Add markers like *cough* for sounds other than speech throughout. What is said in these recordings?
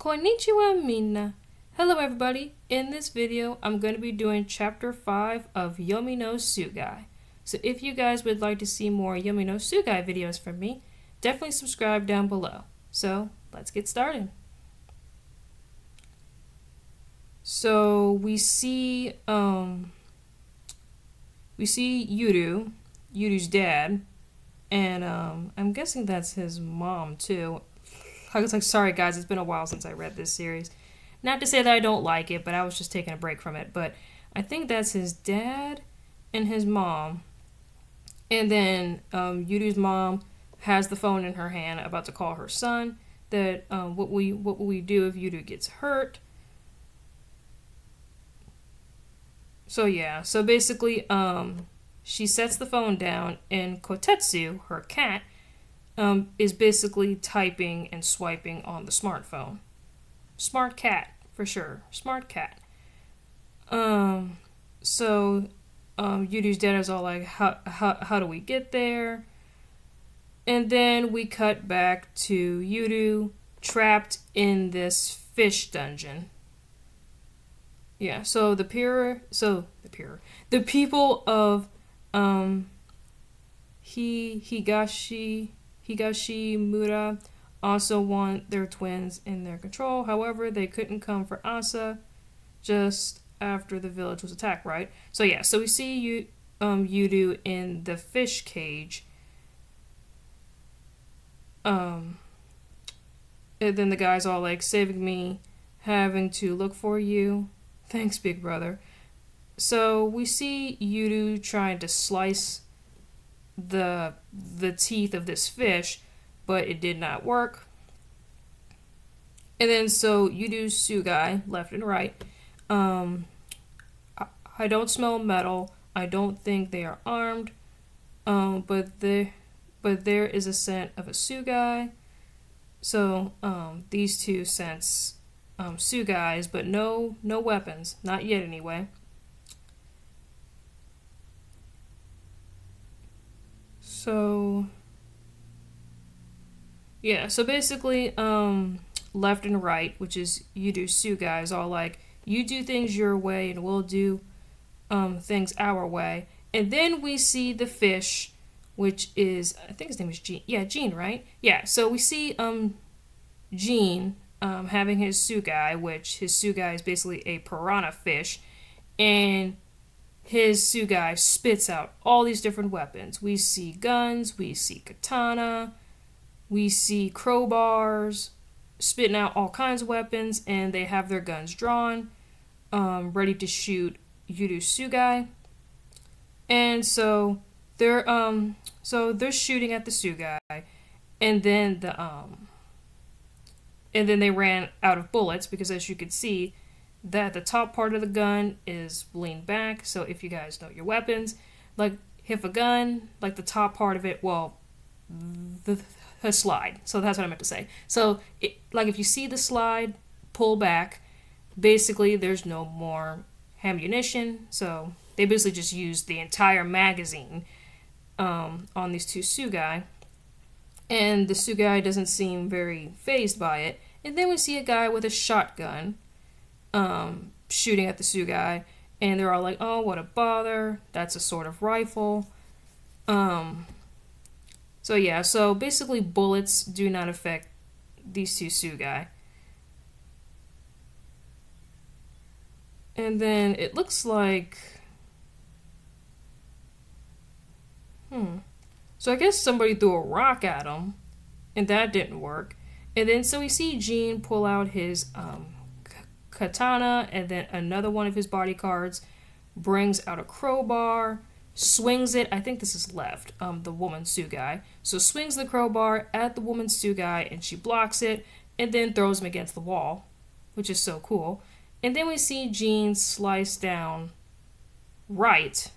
Konnichiwa minna. Hello everybody. In this video, I'm going to be doing chapter 5 of Yomi no Tsugai. So if you guys would like to see more Yomi no Tsugai videos from me, definitely subscribe down below. So, let's get started. So, we see um we see Yuru, Yuru's dad, and um I'm guessing that's his mom too. I was like, sorry guys, it's been a while since I read this series. Not to say that I don't like it, but I was just taking a break from it. But I think that's his dad and his mom. And then um, Yuru's mom has the phone in her hand, about to call her son. That um, what we what will we do if Yuru gets hurt? So yeah, so basically, um, she sets the phone down, and Kotetsu, her cat, um, is basically typing and swiping on the smartphone. Smart cat, for sure. Smart cat. Um, so, um, Yuru's dad is all like, how, how, how do we get there? And then we cut back to Yuru trapped in this fish dungeon. Yeah, so the pure, so the pure, the people of, um, he, Higashi, Higashimura also want their twins in their control. However, they couldn't come for Asa just after the village was attacked, right? So yeah, so we see you um Yuru in the fish cage. Um and then the guy's all like saving me, having to look for you. Thanks, big brother. So we see Yuru trying to slice the the teeth of this fish, but it did not work. And then so Yuru Tsugai, left and right. Um, I, I don't smell metal. I don't think they are armed. Um, but there, but there is a scent of a Tsugai. So um, these two scents um, Tsugais, but no no weapons, not yet anyway. So yeah, so basically, um, left and right, which is you do Tsugais all like you do things your way and we'll do um, things our way. And then we see the fish, which is I think his name is Jin. Yeah, Jin, right? Yeah. So we see um Jin um, having his Tsugai, which his Tsugai is basically a piranha fish, and his Tsugai spits out all these different weapons. We see guns, we see katana, we see crowbars, spitting out all kinds of weapons, and they have their guns drawn, um, ready to shoot Yuru Tsugai. And so they're um so they're shooting at the Tsugai, and then the um and then they ran out of bullets because as you can see that the top part of the gun is leaned back. So if you guys know your weapons, like if a gun, like the top part of it, well, the, the slide. So that's what I meant to say. So it, like if you see the slide pull back, basically there's no more ammunition. So they basically just used the entire magazine um, on these two Tsugai. And the Tsugai doesn't seem very phased by it. And then we see a guy with a shotgun um, shooting at the Tsugai, and they're all like, "Oh, what a bother! That's a sort of rifle." Um, so yeah, so basically, bullets do not affect these two Tsugai. And then it looks like, hmm. So I guess somebody threw a rock at him, and that didn't work. And then so we see Jin pull out his um, katana, and then another one of his body cards brings out a crowbar, swings it. I think this is left, um, the woman Tsugai. So swings the crowbar at the woman Tsugai, and she blocks it, and then throws him against the wall, which is so cool. And then we see Jin slice down right,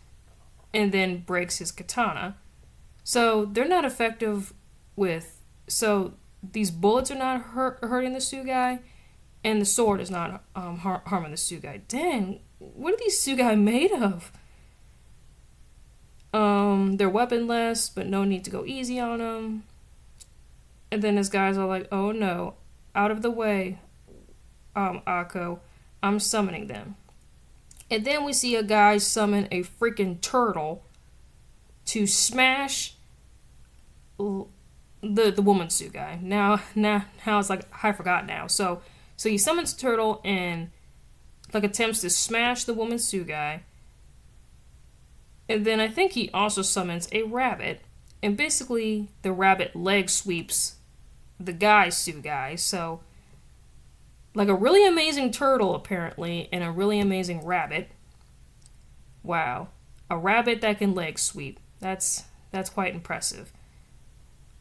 and then breaks his katana. So they're not effective with. So these bullets are not hurt, hurting the Tsugai and the sword is not um, har harming the Tsugai. Dang, what are these Tsugai made of? Um, they're weaponless, but no need to go easy on them. And then his guys are like, oh no, out of the way. um, Akko, I'm summoning them. And then we see a guy summon a freaking turtle to smash the the woman Tsugai. Now *laughs* now now it's like I forgot now. So so he summons turtle and like attempts to smash the woman guy. And then I think he also summons a rabbit. And basically the rabbit leg sweeps the guy guy. So like a really amazing turtle apparently and a really amazing rabbit. Wow. A rabbit that can leg sweep. That's that's quite impressive.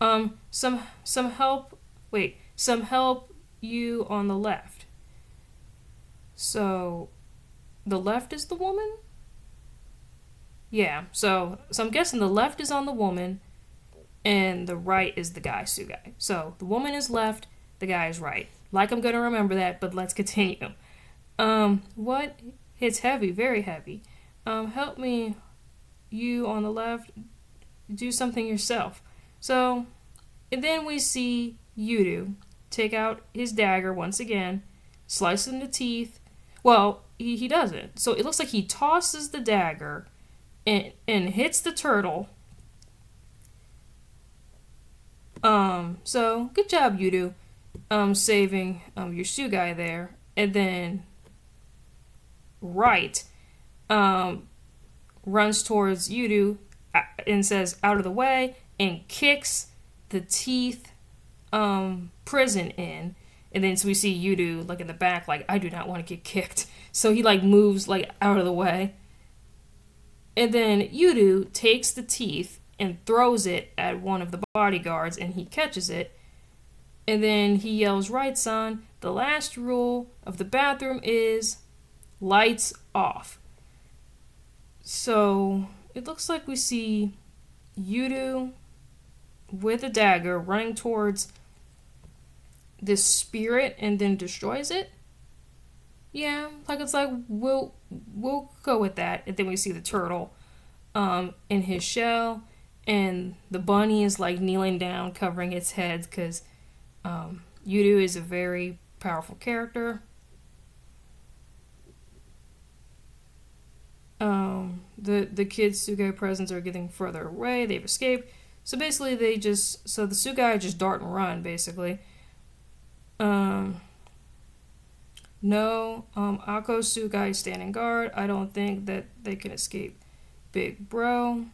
Um some some help wait, some help you on the left. So the left is the woman? Yeah, so so I'm guessing the left is on the woman and the right is the guy, Tsugai. So the woman is left, the guy is right. Like I'm gonna remember that, but let's continue. Um, what? It's heavy, very heavy. Um, help me, you on the left, do something yourself. So, and then we see Yuru take out his dagger once again, slice him the teeth. Well, he, he doesn't. So it looks like he tosses the dagger and, and hits the turtle. Um, so good job, Yuru um, saving um, your Tsugai there, and then right um, runs towards Yuru uh, and says out of the way and kicks the teeth um, prison in. And then so we see Yuru like in the back, like I do not want to get kicked. *laughs* So he like moves like out of the way. And then Yuru takes the teeth and throws it at one of the bodyguards and he catches it and then he yells, Right, son, the last rule of the bathroom is lights off. So it looks like we see Yudu with a dagger running towards this spirit and then destroys it. Yeah, like it's like we'll we'll go with that. And then we see the turtle um in his shell and the bunny is like kneeling down covering its head because um, Yuru is a very powerful character. Um, the the kids Tsugai presents are getting further away. They've escaped. So basically, they just so the Tsugai just dart and run basically. Um. No, um, Akko Tsugai standing guard. I don't think that they can escape. Big bro.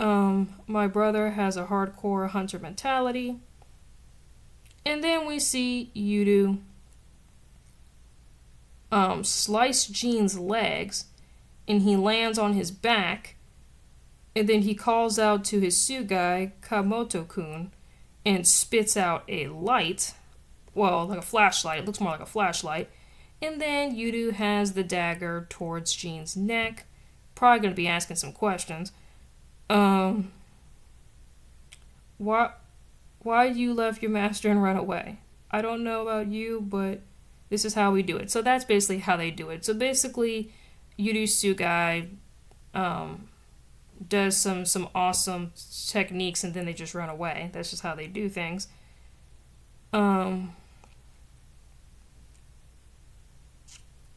Um, my brother has a hardcore hunter mentality. And then we see Yuru um, slice Jin's legs, and he lands on his back. And then he calls out to his Tsugai, Kamoto-kun, and spits out a light. Well, like a flashlight. It looks more like a flashlight. And then Yuru has the dagger towards Jin's neck. Probably going to be asking some questions. Um, why, why you left your master and run away. I don't know about you, but this is how we do it. So that's basically how they do it. So basically, Yuru Tsugai um, does some some awesome techniques, and then they just run away. That's just how they do things. Um,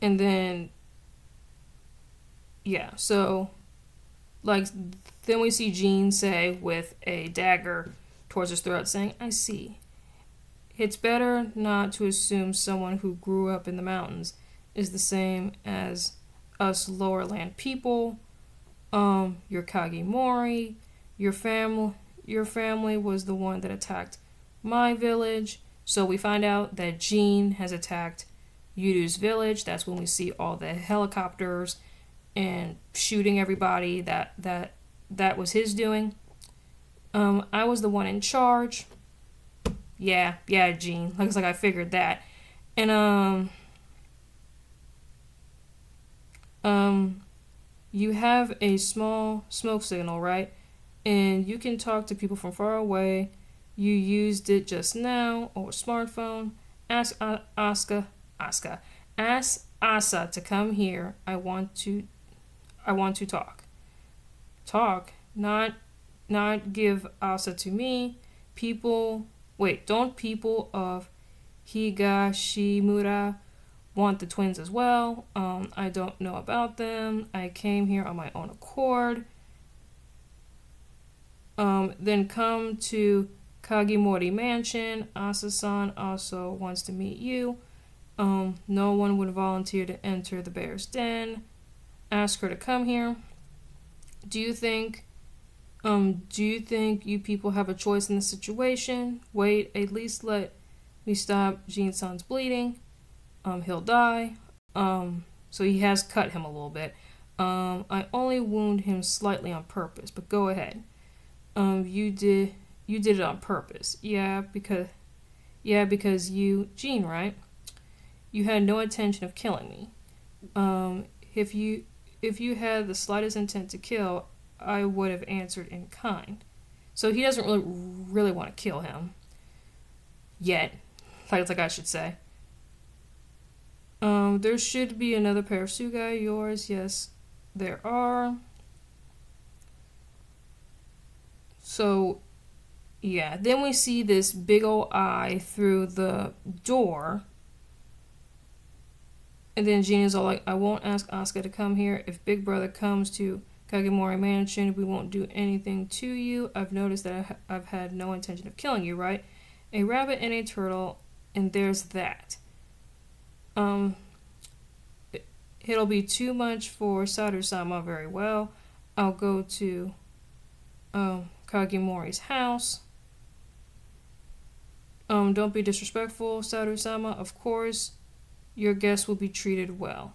and then, yeah. So, like, then we see Jin say with a dagger towards his throat, saying, I see. It's better not to assume someone who grew up in the mountains is the same as us lower land people. Um, your Kagimori, your family, your family was the one that attacked my village. So we find out that Jin has attacked Yuru's village. That's when we see all the helicopters and shooting everybody. That that that was his doing. Um, I was the one in charge. Yeah, yeah, Jin. *laughs* Looks like I figured that. And um um you have a small smoke signal, right? And you can talk to people from far away. You used it just now or smartphone. Ask uh, Asuka, Asuka. Ask Asa to come here. I want to I want to talk. Talk, not not give Asa to me. People, wait, don't people of Higashimura want the twins as well. Um, I don't know about them. I came here on my own accord. Um, then come to Kagimori Mansion. Asasan also wants to meet you. Um, no one would volunteer to enter the bear's den. Ask her to come here. Do you think um, do you think you people have a choice in this situation? Wait, at least let me stop Jin-san's bleeding. Um, he'll die. Um, so he has cut him a little bit. Um, I only wound him slightly on purpose, but go ahead. Um, you did you did it on purpose. Yeah, because yeah, because you Jin, right? You had no intention of killing me. Um, if you if you had the slightest intent to kill, I would have answered in kind. So he doesn't really really want to kill him yet. Like like I should say. Um, there should be another pair of Tsugai. Yours, yes, there are. So, yeah. Then we see this big old eye through the door. And then Gina's all like, I won't ask Asuka to come here. If Big Brother comes to Kagimori Mansion, we won't do anything to you. I've noticed that I have had no intention of killing you, right? A rabbit and a turtle, and there's that. Um, it'll be too much for Sayuu-sama very well. I'll go to um, Kagimori's house. Um, don't be disrespectful, Sayuu-sama. Of course, your guests will be treated well.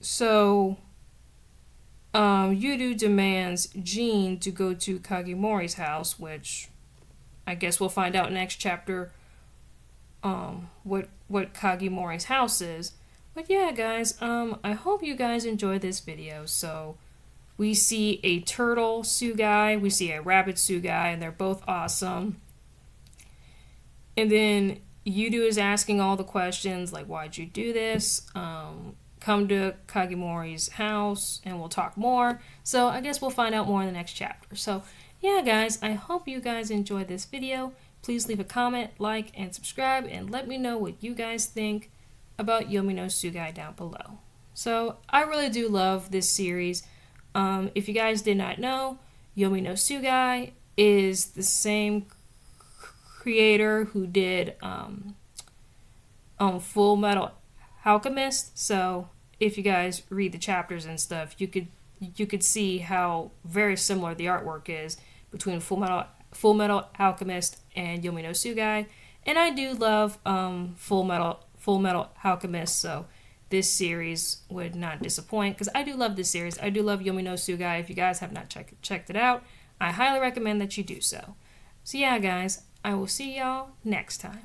So, um, Yuru demands Jin to go to Kagimori's house, which I guess we'll find out next chapter um, what what Kagimori's house is. But yeah, guys, um, I hope you guys enjoyed this video. So we see a turtle Tsugai, we see a rabbit Tsugai, and they're both awesome. And then Yuru is asking all the questions like, why'd you do this? Um, come to Kagimori's house and we'll talk more. So I guess we'll find out more in the next chapter. So yeah, guys, I hope you guys enjoyed this video. Please leave a comment, like, and subscribe, and let me know what you guys think about Yomi no Tsugai down below. So, I really do love this series. Um, if you guys did not know, Yomi no Tsugai is the same creator who did um, um, Full Metal Alchemist. So, if you guys read the chapters and stuff, you could you could see how very similar the artwork is between Full Metal Full Metal Alchemist and Yomi no Tsugai. And I do love um, Full Metal Full Metal Alchemist, so this series would not disappoint because I do love this series. I do love Yomi no Tsugai. If you guys have not check, checked it out, I highly recommend that you do so. So yeah, guys, I will see y'all next time.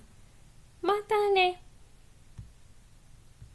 Mata ne!